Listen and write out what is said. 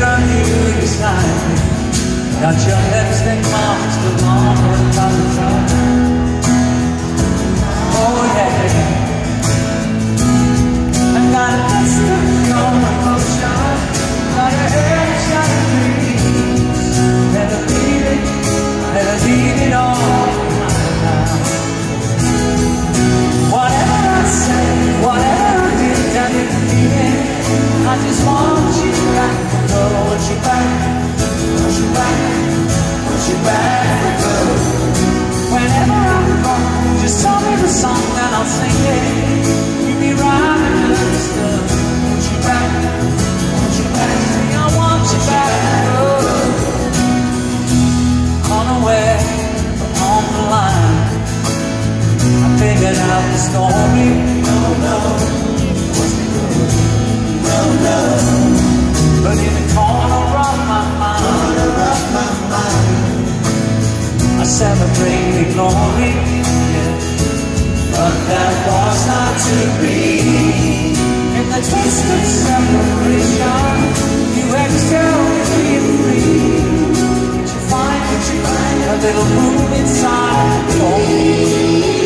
turn you inside Got your lipstick marks, the long run the time Just tell me the song and I'll sing it. You'd be right and love. Want you back, want you back. Say I want you back. Oh. On away from home the line. I figured out the story. No, no. What's the good? No, no. But in the corner of my mind. Corner of my mind. I celebrate the glory. But that was not to be. In the twisted separation, you exhale me free. Did you find, did you find a little room inside me?